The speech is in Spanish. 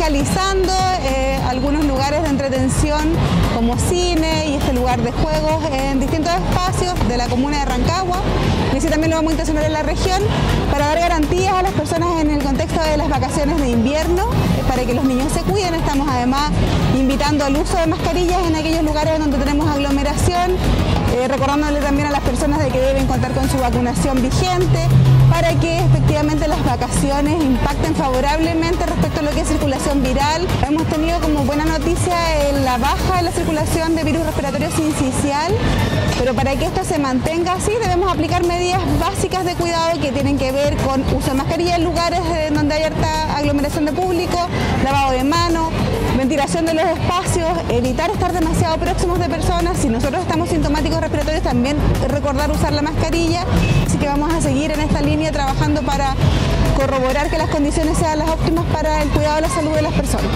paralizando eh, algunos lugares de entretención como cine y este lugar de juegos en distintos espacios de la comuna de Rancagua. Y así también lo vamos a intencionar en la región para dar garantías a las personas en el contexto de las vacaciones de invierno, eh, para que los niños se cuiden. Estamos además invitando al uso de mascarillas en aquellos lugares donde tenemos aglomeración, eh, recordándole también a las personas de que deben contar con su vacunación vigente para que las vacaciones impacten favorablemente respecto a lo que es circulación viral. Hemos tenido como buena noticia la baja de la circulación de virus respiratorio sincicial, pero para que esto se mantenga así debemos aplicar medidas básicas de cuidado que tienen que ver con uso de mascarilla en lugares donde hay alta aglomeración de público, lavado de manos, ventilación de los espacios, evitar estar demasiado próximos de personas. Si nosotros estamos sintomáticos respiratorios, también recordar usar la mascarilla. Así que vamos a seguir en esta línea trabajando para corroborar que las condiciones sean las óptimas para el cuidado de la salud de las personas.